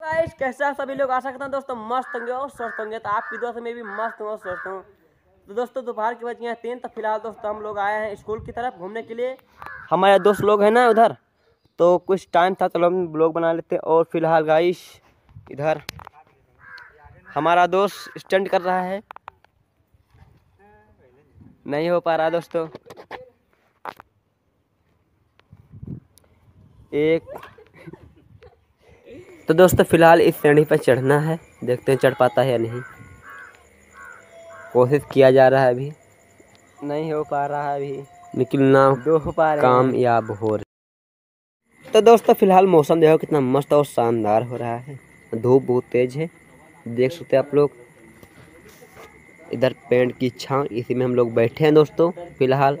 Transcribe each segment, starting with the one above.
Guys कैसे सभी लोग आशा करता हैं? दोस्तों, मस्त होंगे और स्वस्थ होंगे। तो आपकी दोस्त मैं भी मस्त हूँ और स्वस्थ हूँ। तो दोस्तों, दोपहर के बज तीन तो फ़िलहाल दोस्तों, हम लोग आए हैं स्कूल की तरफ़ घूमने के लिए। हमारे दोस्त लोग हैं ना उधर? तो कुछ टाइम था, चलो हम ब्लॉग बना लेते हैं। और फ़िलहाल गाइस इधर हमारा दोस्त स्टंट कर रहा है। नहीं हो पा रहा दोस्तों। एक तो दोस्तों फ़िलहाल इस सीढ़ी पर चढ़ना है। देखते हैं चढ़ पाता है या नहीं। कोशिश किया जा रहा है अभी। नहीं हो पा रहा है अभी। लेकिन ना दो हो पा रहे कामयाब हो। रहे तो दोस्तों फ़िलहाल मौसम देखो कितना मस्त और शानदार हो रहा है। धूप बहुत तेज है। देख सकते हैं आप लोग। इधर पेड़ की छांव इसी में हम लोग बैठे हैं दोस्तों। फ़िलहाल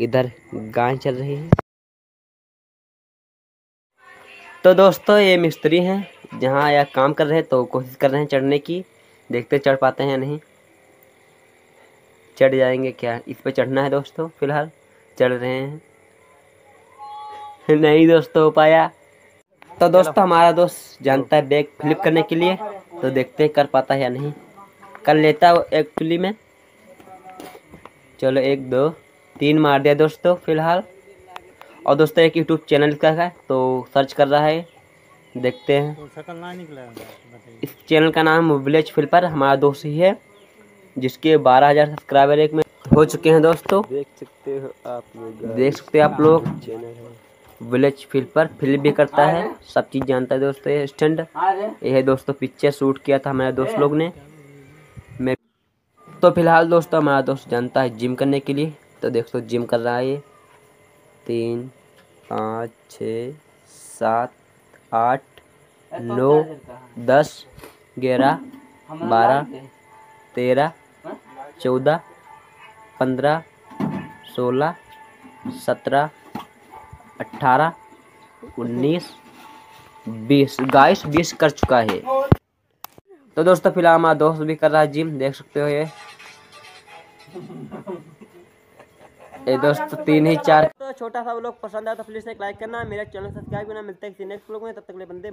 इधर गाय चल रही है। तो दोस्तों ये मिस्त्री हैं। जहाँ या काम कर रहे हैं तो कोशिश कर रहे हैं चढ़ने की। देखते चढ़ पाते हैं या नहीं। चढ़ जाएँगे क्या? इस पर चढ़ना है दोस्तों फ़िलहाल। चढ़ रहे हैं। नहीं दोस्तों हो। पाया तो दोस्तों हमारा दोस्त जानता है बैग फ्लिप करने के लिए। तो देखते हैं कर पाता है या नहीं। कर लेता है एक पुली में। चलो एक दो तीन मार दिया दोस्तों फ़िलहाल। और दोस्तों एक यूट्यूब चैनल का है तो सर्च कर रहा है। देखते हैं। इस चैनल का नाम विलेज फिल्पर हमारा दोस्त ही है जिसके बारह हज़ार सब्सक्राइबर एक में हो चुके हैं दोस्तों। देख सकते हो आप लोग देख सकते हैं आप लोग। विलेज फिल्पर फ़िल्म भी करता है सब चीज़ जानता है दोस्तों ये स्टैंड ये है दोस्तों पिक्चर शूट किया था हमारे दोस्त लोग ने। मैं तो फ़िलहाल दोस्तों हमारा दोस्त जानता है जिम करने के लिए तो देख दो जिम कर रहा है ये। तीन पाँच छ सात आठ नौ दस ग्यारह बारह तेरह चौदह पंद्रह सोलह सत्रह अट्ठारह उन्नीस बीस। गाइस बीस कर चुका है। तो दोस्तों फ़िलहाल हमारा दोस्त भी कर रहा है जिम देख सकते हो ये। ये दोस्त, तीन ही चार तो छोटा सा लोग पसंद आया तो प्लीज़ एक लाइक करना, मेरा चैनल सब्सक्राइब करना, मिलता है किसी नेक्स्ट ब्लॉग में, तब तक ले बंदे